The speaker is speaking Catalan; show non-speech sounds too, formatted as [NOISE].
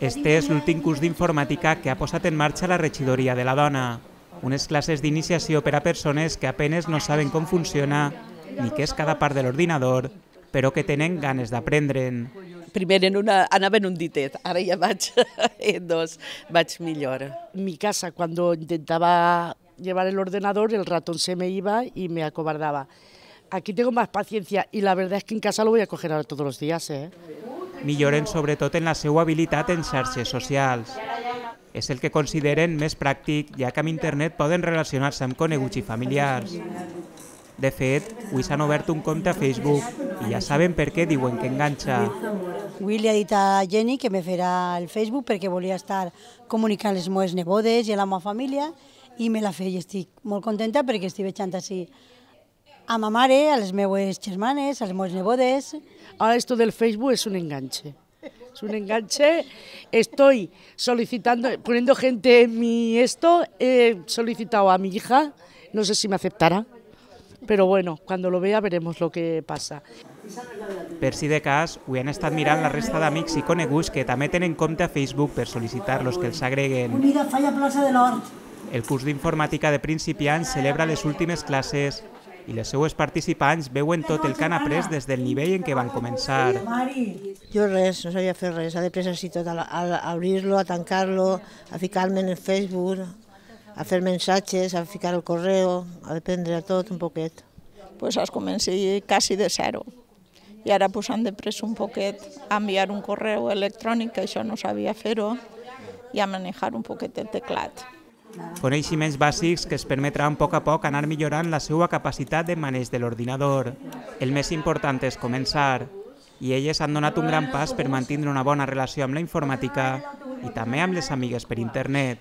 Este és l'últim curs d'informàtica que ha posat en marxa la regidoria de la dona. Unes classes d'iniciació per a persones que apenes no saben com funciona ni què és cada part de l'ordinador, però que tenen ganes d'aprendre'n. Primer en una, anava en un ditet, ara ja vaig [LAUGHS] en dos, vaig millor. En mi casa, cuando intentaba llevar el ordenador, el ratón se me iba y me acobardaba. Aquí tengo más paciencia y la verdad es que en casa lo voy a coger ahora todos los días. ¿eh? Milloren sobretot en la seva habilitat en xarxes socials. És el que consideren més pràctic, ja que amb internet poden relacionar-se amb coneguts i familiars. De fet, avui s'han obert un compte a Facebook i ja saben per què diuen que enganxa. Avui li ha dit a Jenny que me farà el Facebook perquè volia estar comunicant les meves nebodes i la meva família i me la fe i estic molt contenta perquè estic veient així a ma mare, a les meues germanes, a les meves nebodes. Ahora esto del Facebook es un enganche. Es un enganche. Estoy solicitando, poniendo gente en mi esto. He solicitado a mi hija, no sé si me aceptará, pero bueno, cuando lo vea veremos lo que pasa. Per si de cas, avui han estat mirant la resta d'amics i coneguts que també tenen compte a Facebook per sol·licitar-los que els agreguen. Unida Falla Plaça de l'Hort. El curs d'informàtica de principiants celebra les últimes classes i les seues participants veuen tot el que han après des del nivell en què van començar. Jo res, no sabia fer res, ha de presa així tot, a, obrir-lo, a tancar-lo, a ficar-me en el Facebook, a fer mensatges, a ficar el correu, a dependre tot un poquet. Pues has començat quasi de zero. I ara han de pres un poquet a enviar un correu electrònic, que això no sabia fer-ho, i a manejar un poquet el teclat. Coneixements bàsics que es permetran a poc a poc anar millorant la seva capacitat de maneig de l'ordinador. El més important és començar, i elles han donat un gran pas per mantenir una bona relació amb la informàtica i també amb les amigues per internet.